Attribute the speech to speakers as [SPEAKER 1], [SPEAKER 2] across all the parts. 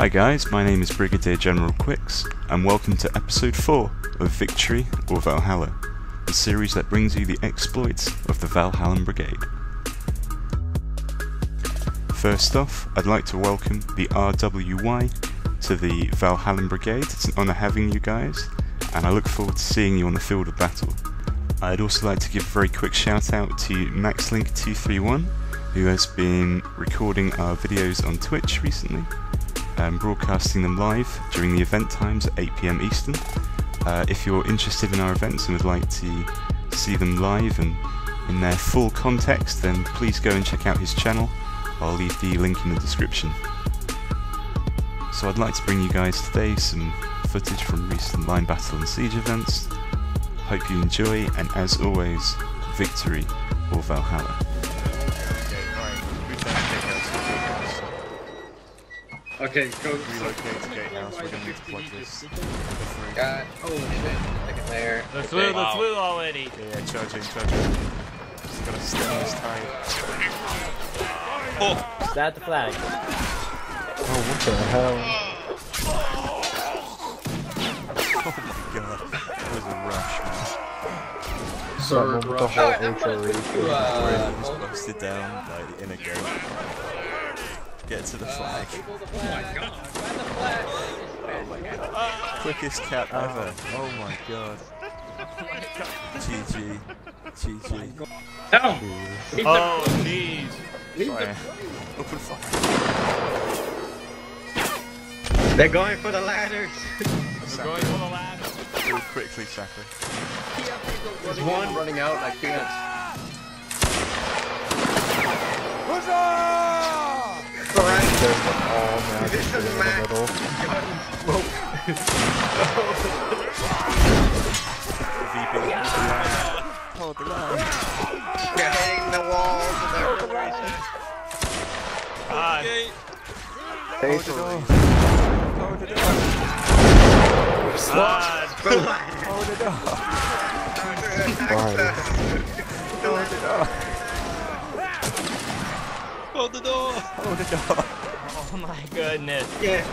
[SPEAKER 1] Hi guys, my name is Brigadier General Quicks, and welcome to episode 4 of Victory or Valhalla, the series that brings you the exploits of the Valhallan Brigade. First off, I'd like to welcome the RWY to the Valhallan Brigade. It's an honour having you guys, and I look forward to seeing you on the field of battle. I'd also like to give a very quick shout out to MaxLink231, who has been recording our videos on Twitch recently, um, broadcasting them live during the event times at 8pm Eastern. Uh, if you're interested in our events and would like to see them live and in their full context, then please go and check out his channel. I'll leave the link in the description. So I'd like to bring you guys today some footage from recent line battle and siege events. Hope you enjoy, and as always, victory or Valhalla.
[SPEAKER 2] Okay, go.
[SPEAKER 3] Relocate to gatehouse. We're gonna need to plug this.
[SPEAKER 4] God, oh shit, take it there.
[SPEAKER 5] The through, the through already.
[SPEAKER 3] Yeah, yeah, charging, charging. Just gotta stay this tight.
[SPEAKER 5] that the flag.
[SPEAKER 6] Oh, what the hell?
[SPEAKER 3] Oh my god. That was a rush, man.
[SPEAKER 2] Sir,
[SPEAKER 6] with the whole intro read.
[SPEAKER 4] Uh,
[SPEAKER 3] Just posted down by the inner gate. Get to the flag. Oh my God. Quickest cap ever. Oh my god. GG. GG.
[SPEAKER 2] No!
[SPEAKER 5] Oh, jeez.
[SPEAKER 3] Open fire.
[SPEAKER 4] they're going for the ladders.
[SPEAKER 5] We're going for the ladder.
[SPEAKER 3] Do it quickly, Saka.
[SPEAKER 4] There's one running out, I can't. Alright,
[SPEAKER 6] The magic
[SPEAKER 4] This is
[SPEAKER 6] in the
[SPEAKER 4] Max.
[SPEAKER 6] middle.
[SPEAKER 3] VB. Hold the line.
[SPEAKER 4] they're hitting the walls of their formation.
[SPEAKER 5] Ah,
[SPEAKER 6] Face
[SPEAKER 3] Hold it up.
[SPEAKER 5] ah,
[SPEAKER 4] The ladders.
[SPEAKER 3] Hold it up.
[SPEAKER 6] Fire.
[SPEAKER 3] Hold the door. Hold it up.
[SPEAKER 5] oh my goodness.
[SPEAKER 4] Yeah.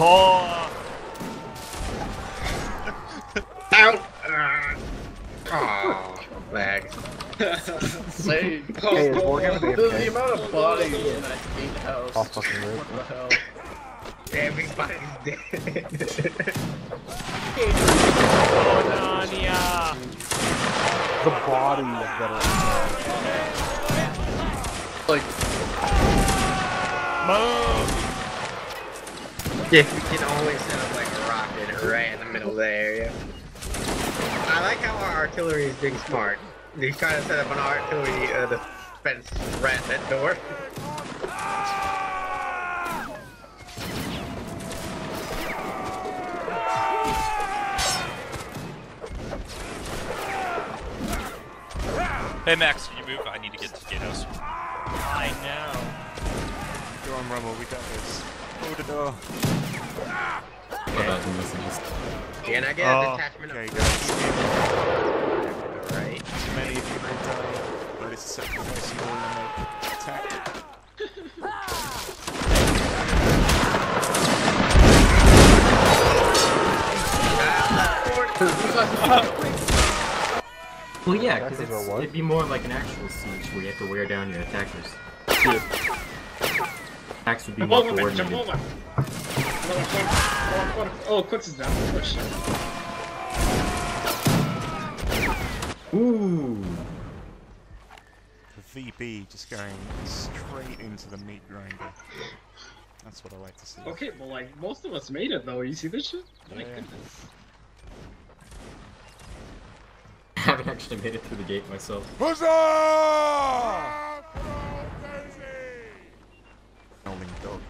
[SPEAKER 4] Ah.
[SPEAKER 5] Oh,
[SPEAKER 4] Out. Oh, lag.
[SPEAKER 2] Say,
[SPEAKER 6] Hey, is
[SPEAKER 2] the, the amount of bodies in that gatehouse.
[SPEAKER 6] I'll fucking rip.
[SPEAKER 2] What the hell?
[SPEAKER 4] Everybody's dead.
[SPEAKER 5] oh, Narnia.
[SPEAKER 6] The bodies that
[SPEAKER 2] Like,
[SPEAKER 5] Move.
[SPEAKER 4] Yeah, we can always set up like a rocket right in the middle of the area. I like how our artillery is being smart. He's trying to set up an artillery uh, defense right at that door.
[SPEAKER 7] Hey Max, can you move? I need to get to the gatehouse.
[SPEAKER 5] I know.
[SPEAKER 3] Go on, Rumble. We got this. Hold the door.
[SPEAKER 4] Can I get
[SPEAKER 5] Oh,
[SPEAKER 4] a detachment
[SPEAKER 3] Okay,
[SPEAKER 4] of
[SPEAKER 3] guys.
[SPEAKER 4] Alright.
[SPEAKER 3] Too many of you people die. But it's a sacrifice you will make. Attack.
[SPEAKER 8] Well, yeah,
[SPEAKER 6] Attackers
[SPEAKER 8] because
[SPEAKER 6] are what?
[SPEAKER 8] it'd be more like an actual siege where you have to wear down your attackers. Attacks would be
[SPEAKER 2] jump
[SPEAKER 8] more
[SPEAKER 2] over, jump over. Oh, Quicks is down. Oh, shit.
[SPEAKER 8] Ooh,
[SPEAKER 3] The VB just going straight into the meat grinder. That's what I like to see.
[SPEAKER 2] Okay, well, like, most of us made it, though. You see this shit? My
[SPEAKER 3] Yeah.
[SPEAKER 2] goodness.
[SPEAKER 8] I haven't actually made it through the gate myself.
[SPEAKER 3] Howling dog.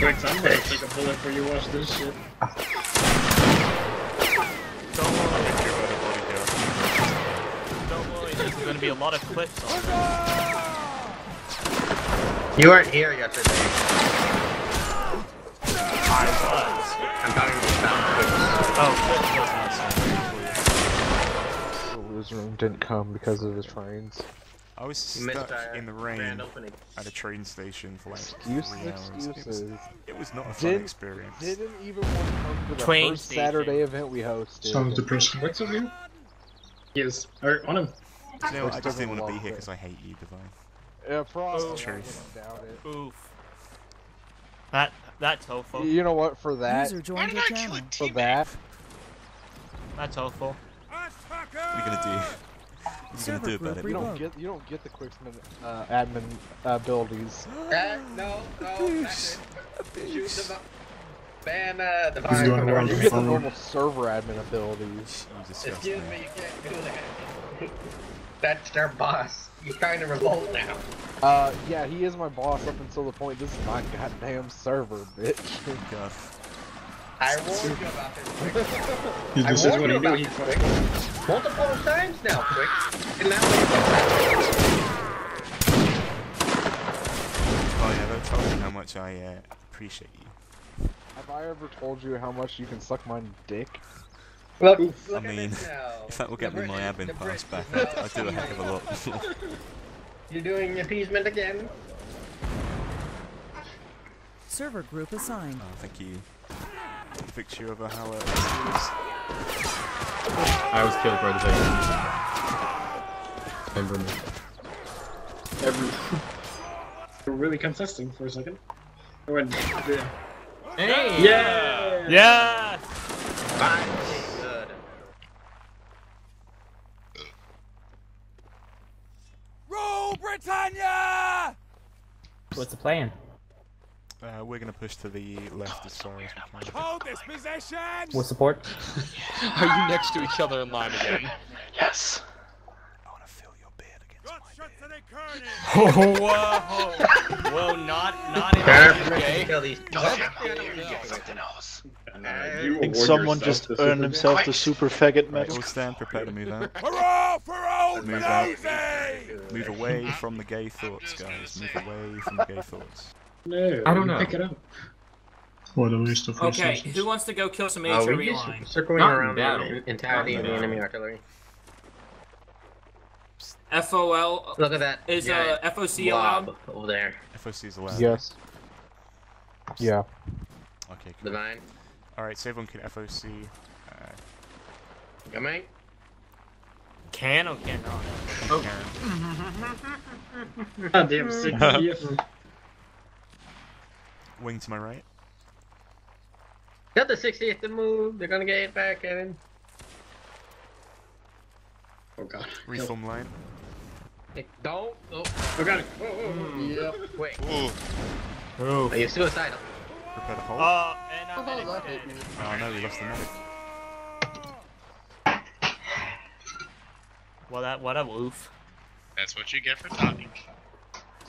[SPEAKER 2] Quicks, I'm gonna take a bullet for you. Watch this shit.
[SPEAKER 5] Don't worry.
[SPEAKER 3] Get rid of body here.
[SPEAKER 5] Don't worry. There's going to be a lot of clips on.
[SPEAKER 4] You weren't here yesterday.
[SPEAKER 5] I was.
[SPEAKER 4] I'm talking about Quicks.
[SPEAKER 5] Oh, clips was
[SPEAKER 6] his room didn't come because of his trains.
[SPEAKER 3] I was stuck
[SPEAKER 4] our
[SPEAKER 3] in the rain at a train station for like
[SPEAKER 6] Excuses,
[SPEAKER 3] three hours. It was, it was not a fun
[SPEAKER 6] Didn't-
[SPEAKER 3] experience.
[SPEAKER 6] Didn't even want to come to the
[SPEAKER 5] Train
[SPEAKER 6] first
[SPEAKER 5] station.
[SPEAKER 6] Saturday event we hosted.
[SPEAKER 2] Sounds depressing. What's over here? Yes. Or on him.
[SPEAKER 3] You know, I just didn't want to be here because I hate you, Divine.
[SPEAKER 6] Yeah, probably.
[SPEAKER 5] That's
[SPEAKER 6] I
[SPEAKER 3] truth.
[SPEAKER 6] wouldn't doubt it.
[SPEAKER 5] Oof. That that tofu.
[SPEAKER 6] You know what? For that,
[SPEAKER 9] User joined your channel.
[SPEAKER 6] for that,
[SPEAKER 5] That tofu.
[SPEAKER 3] What are you gonna do? What are you gonna do about it?
[SPEAKER 6] You don't get you don't get the Quicksman uh, admin uh, abilities.
[SPEAKER 4] Uh, no, no, that's it. Shoot the bu- Ban uh, the fire
[SPEAKER 2] going around
[SPEAKER 6] You get the normal server admin abilities.
[SPEAKER 4] Excuse
[SPEAKER 3] me.
[SPEAKER 4] me, you can't do that. That's their boss. You're trying to revolt now.
[SPEAKER 6] Uh, yeah, he is my boss up until the point this is my goddamn server, bitch.
[SPEAKER 3] God.
[SPEAKER 4] I warned you about this. Quick.
[SPEAKER 2] He-
[SPEAKER 4] I
[SPEAKER 2] is
[SPEAKER 4] warned
[SPEAKER 2] what
[SPEAKER 4] you
[SPEAKER 2] he do.
[SPEAKER 4] about this, Quick. Multiple times now, quick. And now
[SPEAKER 3] Oh yeah, that told me how much I uh, appreciate you.
[SPEAKER 6] Have I ever told you how much you can suck my dick?
[SPEAKER 4] Look,
[SPEAKER 3] I
[SPEAKER 4] look at
[SPEAKER 3] mean, if that will get
[SPEAKER 4] The
[SPEAKER 3] me my admin pass back, I'd, I'd do a heck of a lot more.
[SPEAKER 4] You're doing appeasement again?
[SPEAKER 9] Server group assigned.
[SPEAKER 3] Oh, thank you. Victory over how uh.
[SPEAKER 8] I was killed by the veteran. Remember me.
[SPEAKER 2] Every. We're really contesting for a second. I went, yeah.
[SPEAKER 8] Hey!
[SPEAKER 2] Yeah!
[SPEAKER 5] Yes.
[SPEAKER 4] Finally, good.
[SPEAKER 5] What's the plan?
[SPEAKER 3] Uh, we're gonna push to the left as far as we can. Hold this position!
[SPEAKER 5] What support?
[SPEAKER 10] Are you next to each other in line again?
[SPEAKER 2] Yes!
[SPEAKER 3] I wanna feel your beard against my beard.
[SPEAKER 5] Whoa! Whoa! Not not in
[SPEAKER 4] Better
[SPEAKER 5] okay.
[SPEAKER 4] kill.
[SPEAKER 2] You
[SPEAKER 11] I think someone just earned himself the super faggot
[SPEAKER 3] Right,
[SPEAKER 11] medal.
[SPEAKER 3] all stand, prepare to move out.
[SPEAKER 12] Hurrah for old
[SPEAKER 3] Move out.
[SPEAKER 12] Navy!
[SPEAKER 3] Move away from the gay thoughts, guys. Move away from the gay thoughts.
[SPEAKER 2] No,
[SPEAKER 8] I don't know.
[SPEAKER 2] Pick it up.
[SPEAKER 13] What a waste of
[SPEAKER 5] Okay,
[SPEAKER 13] resources.
[SPEAKER 5] who wants to go kill some
[SPEAKER 4] Uh, we
[SPEAKER 5] HRE
[SPEAKER 4] just
[SPEAKER 5] line?
[SPEAKER 4] circling
[SPEAKER 8] Not
[SPEAKER 4] around
[SPEAKER 8] battle.
[SPEAKER 4] the entirety of the enemy artillery.
[SPEAKER 5] FOL
[SPEAKER 4] Look at that.
[SPEAKER 5] is
[SPEAKER 4] giant
[SPEAKER 5] uh FOC
[SPEAKER 4] blob
[SPEAKER 5] allowed?
[SPEAKER 4] over there.
[SPEAKER 3] FOC is allowed.
[SPEAKER 6] Yes. Yeah.
[SPEAKER 3] Okay, cool.
[SPEAKER 4] Divine.
[SPEAKER 3] Alright, so everyone can FOC. Uh,
[SPEAKER 4] Come on.
[SPEAKER 5] Can or cannot?
[SPEAKER 8] Oh.
[SPEAKER 2] Goddamn sick EF.
[SPEAKER 3] wing to my right.
[SPEAKER 4] Got the 60th to move. They're gonna get it back, Kevin.
[SPEAKER 2] Oh god.
[SPEAKER 3] Reform line.
[SPEAKER 4] Hey, Don't. Oh,
[SPEAKER 2] Oh god. Whoa, whoa, whoa. Yep.
[SPEAKER 4] wait.
[SPEAKER 5] Oof.
[SPEAKER 4] Are you suicidal?
[SPEAKER 3] Prepare to hold.
[SPEAKER 5] Uh, and I'm
[SPEAKER 2] Oh,
[SPEAKER 5] medic
[SPEAKER 2] that
[SPEAKER 5] dead.
[SPEAKER 3] Oh no, we lost the medic.
[SPEAKER 5] Well, that what a woof.
[SPEAKER 7] That's what you get for talking.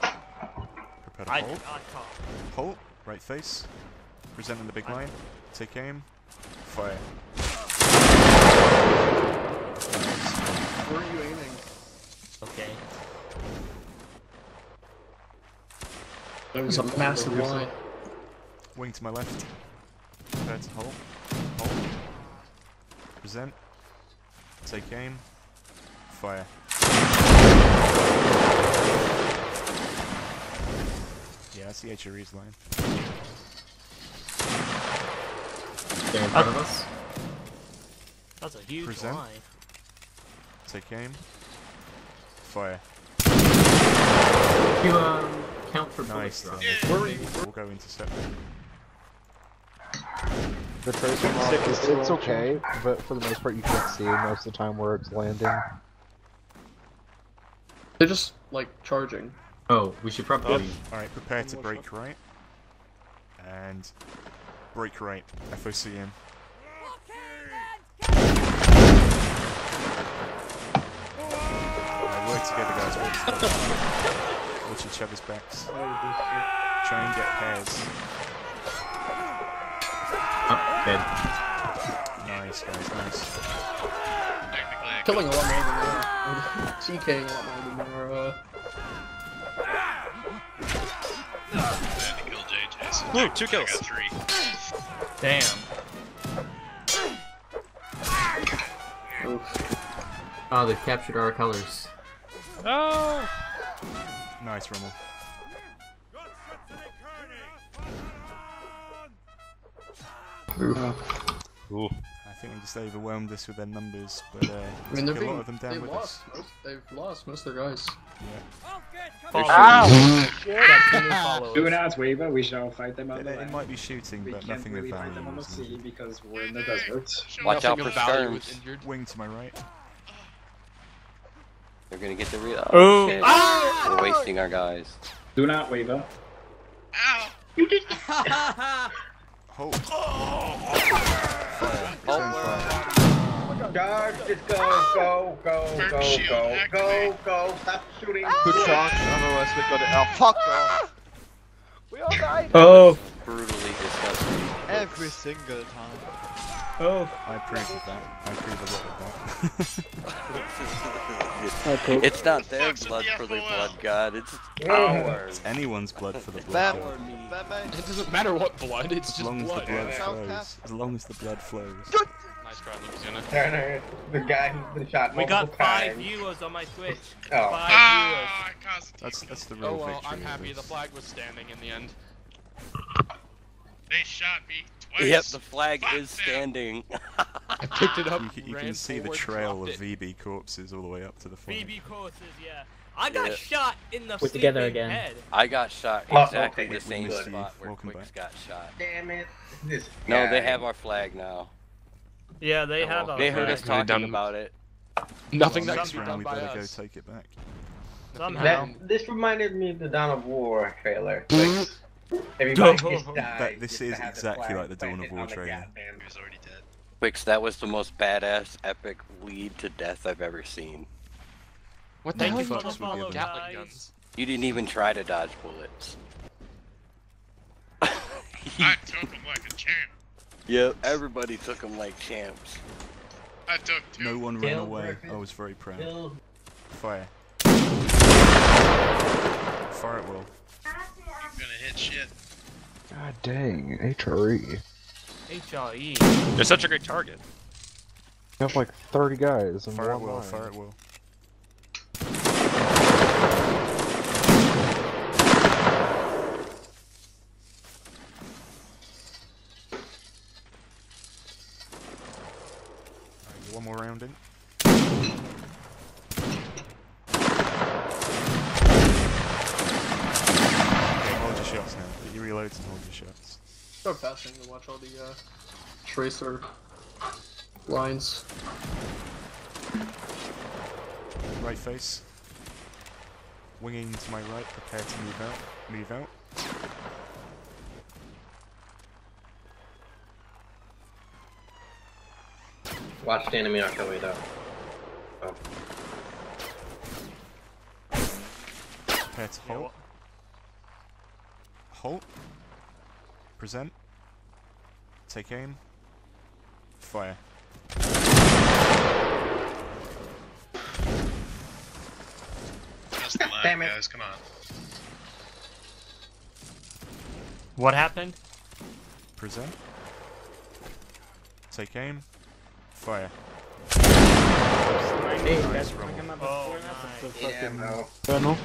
[SPEAKER 3] Prepare to
[SPEAKER 5] I
[SPEAKER 3] hold.
[SPEAKER 5] did not talk.
[SPEAKER 3] Halt. Right face. Presenting the big line. Take aim. Fire.
[SPEAKER 6] Where are you aiming?
[SPEAKER 5] Okay.
[SPEAKER 2] There's a massive line.
[SPEAKER 3] Wing to my left. Prepare to hold. Hold. Present. Take aim. Fire. Yeah, that's the HRE's line.
[SPEAKER 8] They're in front of us.
[SPEAKER 5] That's a huge
[SPEAKER 3] Present.
[SPEAKER 5] line.
[SPEAKER 3] Take aim. Fire.
[SPEAKER 8] You um count for
[SPEAKER 3] Nice.
[SPEAKER 8] bullets
[SPEAKER 3] then.
[SPEAKER 8] drop.
[SPEAKER 3] We'll go intercept.
[SPEAKER 6] The tracer mod,
[SPEAKER 11] Sick
[SPEAKER 6] it's,
[SPEAKER 11] as
[SPEAKER 6] it's okay, but for the most part you can't see most of the time where it's landing.
[SPEAKER 10] They're just like charging.
[SPEAKER 8] Oh, we should probably. Oh.
[SPEAKER 3] Alright, prepare to break right. And break right. FOC in. Alright, work together guys, work together. Watch each other's backs. Try and get pairs.
[SPEAKER 8] Oh, dead.
[SPEAKER 3] Nice guys, nice.
[SPEAKER 7] Technically,
[SPEAKER 10] Killing a lot more than more. TKing a lot more than more. Uh,
[SPEAKER 7] had to kill JJ. So
[SPEAKER 10] Ooh,
[SPEAKER 7] technically
[SPEAKER 10] two
[SPEAKER 7] I
[SPEAKER 10] kills.
[SPEAKER 7] got three.
[SPEAKER 5] Damn.
[SPEAKER 10] oof.
[SPEAKER 8] Oh, they've captured our colors.
[SPEAKER 5] Oh!
[SPEAKER 3] Nice, Rommel.
[SPEAKER 10] Oof.
[SPEAKER 3] I think they just overwhelmed us with their numbers, but uh,
[SPEAKER 10] I mean, they're
[SPEAKER 3] took a
[SPEAKER 10] being,
[SPEAKER 3] lot of them down
[SPEAKER 10] they've
[SPEAKER 3] with
[SPEAKER 10] lost.
[SPEAKER 3] us.
[SPEAKER 10] Most, they've lost most of their guys.
[SPEAKER 5] Follow. Continue follow
[SPEAKER 2] Do
[SPEAKER 5] us.
[SPEAKER 2] not waver, we shall fight them on
[SPEAKER 3] It,
[SPEAKER 2] the
[SPEAKER 3] it might be shooting,
[SPEAKER 2] We
[SPEAKER 3] but
[SPEAKER 2] can't
[SPEAKER 3] nothing
[SPEAKER 2] really
[SPEAKER 3] of
[SPEAKER 2] fight them on the
[SPEAKER 3] value.
[SPEAKER 2] sea because we're in the desert.
[SPEAKER 14] Watch out for
[SPEAKER 10] of value is
[SPEAKER 14] skirms.
[SPEAKER 10] injured.
[SPEAKER 3] Wing to my right.
[SPEAKER 14] They're gonna get the real.
[SPEAKER 5] Oh.
[SPEAKER 14] shit.
[SPEAKER 5] Ah!
[SPEAKER 14] We're wasting our guys.
[SPEAKER 2] Do not waver.
[SPEAKER 7] Ow!
[SPEAKER 3] Hold.
[SPEAKER 4] Charge, just go, go, go, go, go, go, go, stop shooting.
[SPEAKER 6] Good chance, otherwise we got it out. Fuck off! We all died!
[SPEAKER 10] Oh.
[SPEAKER 14] Brutally disgusting.
[SPEAKER 6] Every single time.
[SPEAKER 10] Oh.
[SPEAKER 3] I approve of that. I approve a lot of that.
[SPEAKER 14] it's not their blood for the blood god, it's ours.
[SPEAKER 3] it's anyone's blood for the blood. God.
[SPEAKER 6] that.
[SPEAKER 10] It doesn't matter what blood, it's
[SPEAKER 3] As
[SPEAKER 10] just
[SPEAKER 3] long as the
[SPEAKER 10] blood.
[SPEAKER 3] blood
[SPEAKER 6] South
[SPEAKER 3] flows. As long as the blood flows.
[SPEAKER 7] Nice try, Louisiana.
[SPEAKER 4] Turner, the guy who's been shot
[SPEAKER 5] We got five
[SPEAKER 4] times.
[SPEAKER 5] viewers on my Twitch.
[SPEAKER 4] Oh.
[SPEAKER 5] Five
[SPEAKER 7] Ah, I caused a
[SPEAKER 3] That's that's the
[SPEAKER 7] war.
[SPEAKER 3] real
[SPEAKER 10] Oh well. I'm happy the flag was standing in the end.
[SPEAKER 7] They shot me twice.
[SPEAKER 14] Yep, the flag
[SPEAKER 7] Fuck
[SPEAKER 14] is standing.
[SPEAKER 10] I picked it up,
[SPEAKER 3] You can, you can see the trail of. VB corpses all the way up to the flag.
[SPEAKER 5] VB corpses, yeah. I got
[SPEAKER 14] Yeah.
[SPEAKER 5] shot in the
[SPEAKER 15] We're together again.
[SPEAKER 5] head.
[SPEAKER 14] I got shot
[SPEAKER 4] Oh,
[SPEAKER 14] exactly
[SPEAKER 4] okay,
[SPEAKER 14] the
[SPEAKER 4] we
[SPEAKER 14] same
[SPEAKER 4] missed
[SPEAKER 3] you.
[SPEAKER 14] spot where
[SPEAKER 3] Welcome
[SPEAKER 14] Quicks
[SPEAKER 3] back.
[SPEAKER 14] got shot.
[SPEAKER 4] Damn it. This
[SPEAKER 14] No, they have our flag now.
[SPEAKER 5] Yeah, they
[SPEAKER 10] Oh,
[SPEAKER 5] have
[SPEAKER 10] well.
[SPEAKER 5] a
[SPEAKER 14] They heard us
[SPEAKER 10] Really
[SPEAKER 14] talking
[SPEAKER 10] done-
[SPEAKER 14] about it.
[SPEAKER 10] Nothing
[SPEAKER 3] Well,
[SPEAKER 10] that
[SPEAKER 3] next
[SPEAKER 10] can be
[SPEAKER 3] round
[SPEAKER 10] done
[SPEAKER 3] we better go take it back.
[SPEAKER 5] Somehow.
[SPEAKER 4] That, this reminded me of the Dawn of War trailer. Like, everybody just died.
[SPEAKER 3] That- this is
[SPEAKER 4] to have the
[SPEAKER 3] exactly like the Dawn of War trailer.
[SPEAKER 4] goddamn-
[SPEAKER 7] He was already dead.
[SPEAKER 14] Quicks, that was the most badass, epic lead to death I've ever seen.
[SPEAKER 10] What the
[SPEAKER 5] Thank
[SPEAKER 10] hell
[SPEAKER 5] you
[SPEAKER 10] are you talking about? Gatling guns.
[SPEAKER 14] You didn't even try to dodge bullets.
[SPEAKER 7] I took him like a champ.
[SPEAKER 14] Yep, everybody took them like champs.
[SPEAKER 7] I took two.
[SPEAKER 3] No one ran away.
[SPEAKER 4] Griffin.
[SPEAKER 3] I was very proud.
[SPEAKER 4] Kill.
[SPEAKER 3] Fire. Fire at will.
[SPEAKER 7] I'm gonna hit shit.
[SPEAKER 6] God dang, HRE.
[SPEAKER 5] HRE.
[SPEAKER 10] They're such a great target.
[SPEAKER 6] You have like 30 guys in
[SPEAKER 3] Fire at
[SPEAKER 6] one
[SPEAKER 3] will.
[SPEAKER 6] line.
[SPEAKER 3] Fire at will. Alright, one more round in. Okay, hold your shots now. Get your reloads and hold your shots.
[SPEAKER 10] So fascinating to watch all the uh, tracer lines.
[SPEAKER 3] Right face. Winging to my right, prepare to move out. Move out.
[SPEAKER 4] Watch the enemy artillery though. Oh.
[SPEAKER 3] Prepare to hold. Halt. Present. Take aim. Fire.
[SPEAKER 7] That's the line,
[SPEAKER 4] Damn it.
[SPEAKER 7] guys. Come on.
[SPEAKER 5] What happened?
[SPEAKER 3] Present. Take aim. Fire.
[SPEAKER 2] Hey,
[SPEAKER 3] Nice
[SPEAKER 2] that's
[SPEAKER 3] roll.
[SPEAKER 2] fucking up
[SPEAKER 5] Oh,
[SPEAKER 2] before
[SPEAKER 5] nice.
[SPEAKER 4] Yeah,
[SPEAKER 2] fucking-
[SPEAKER 4] bro.
[SPEAKER 6] Colonel?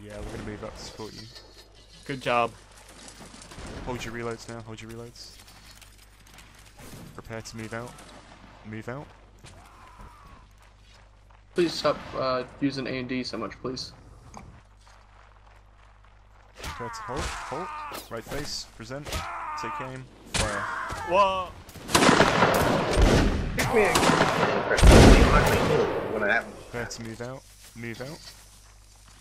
[SPEAKER 3] Yeah, we're gonna be about to support you.
[SPEAKER 5] Good job.
[SPEAKER 3] Hold your reloads now. Hold your reloads. Prepare to move out. Move out.
[SPEAKER 10] Please stop uh, using A and D so much, please.
[SPEAKER 3] Prepare to hold. Halt. Right face. Present. Take aim. Fire.
[SPEAKER 5] Whoa.
[SPEAKER 4] Pick me again. Press the same button when I have
[SPEAKER 3] Prepare to move out. Move out.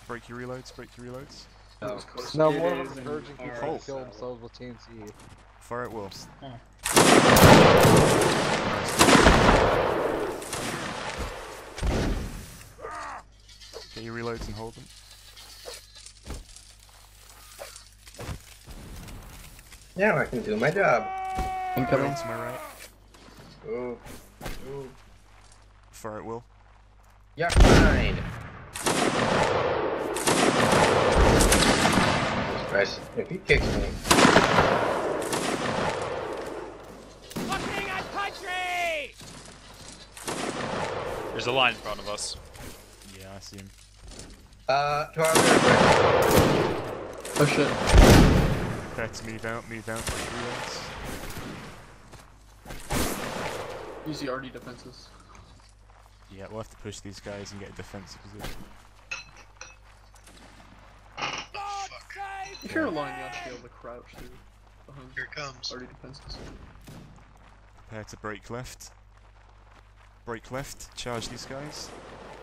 [SPEAKER 3] Break your reloads. Break your reloads.
[SPEAKER 10] That.
[SPEAKER 6] No,
[SPEAKER 2] It
[SPEAKER 6] one of
[SPEAKER 2] is
[SPEAKER 6] them
[SPEAKER 2] an
[SPEAKER 6] encouraging people
[SPEAKER 2] RL,
[SPEAKER 6] to kill themselves with TNT.
[SPEAKER 3] Fire at will. Get your reloads and hold them.
[SPEAKER 4] Now I can do my job.
[SPEAKER 10] Incoming.
[SPEAKER 3] Reload to my right.
[SPEAKER 4] Ooh. Ooh.
[SPEAKER 3] Fire at will.
[SPEAKER 4] You're fine. Jesus If he kicks me.
[SPEAKER 5] Fucking a country!
[SPEAKER 15] There's a line in front of us.
[SPEAKER 3] Yeah, I see him.
[SPEAKER 4] Uh, to our
[SPEAKER 10] Oh shit.
[SPEAKER 3] Let's move out, move out. Relax.
[SPEAKER 10] Easy RD defenses.
[SPEAKER 3] Yeah, we'll have to push these guys and get a defensive position.
[SPEAKER 10] If you're aligned, you should be able to crouch too. Behind
[SPEAKER 7] Here it comes.
[SPEAKER 10] RD defenses.
[SPEAKER 3] Prepare to break left. Break left, charge these guys.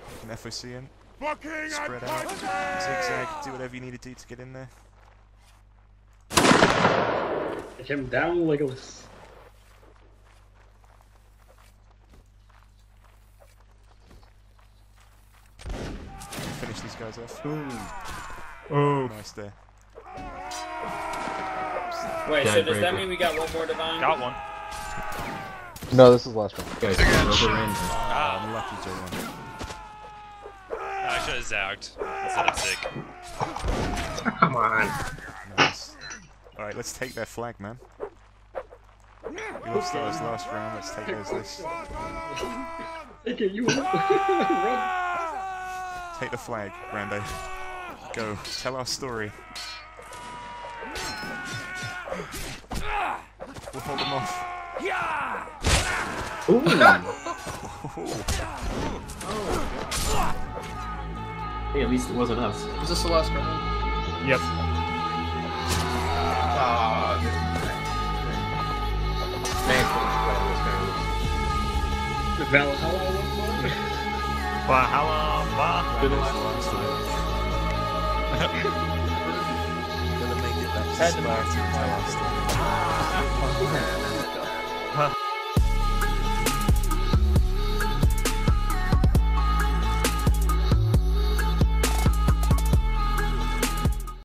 [SPEAKER 3] You can FOC in.
[SPEAKER 16] Fucking
[SPEAKER 3] Spread out. Zigzag, do whatever you need to do to get in there.
[SPEAKER 2] Take him down, Legolas.
[SPEAKER 3] Finish these guys off.
[SPEAKER 2] Oh.
[SPEAKER 3] Nice there.
[SPEAKER 17] Wait,
[SPEAKER 8] Yeah,
[SPEAKER 17] so does that mean we got one more divine?
[SPEAKER 5] Got one.
[SPEAKER 6] No, this is the last one.
[SPEAKER 8] Guys, overran.
[SPEAKER 3] Ah, unlucky Joe
[SPEAKER 15] I should have zagged instead of sick.
[SPEAKER 4] Come on.
[SPEAKER 3] Nice. Alright, let's take their flag, man. We lost theirs last round, let's take theirs this.
[SPEAKER 2] Take it, you run.
[SPEAKER 3] Take the flag, Rando. Go. Tell our story. We'll hold them off.
[SPEAKER 8] Ooh. hey, at least it wasn't us.
[SPEAKER 10] Is this the last round?
[SPEAKER 5] Yep.
[SPEAKER 4] Uh, man, this
[SPEAKER 2] Valhalla one more.
[SPEAKER 5] Valhalla, bah.
[SPEAKER 3] Finish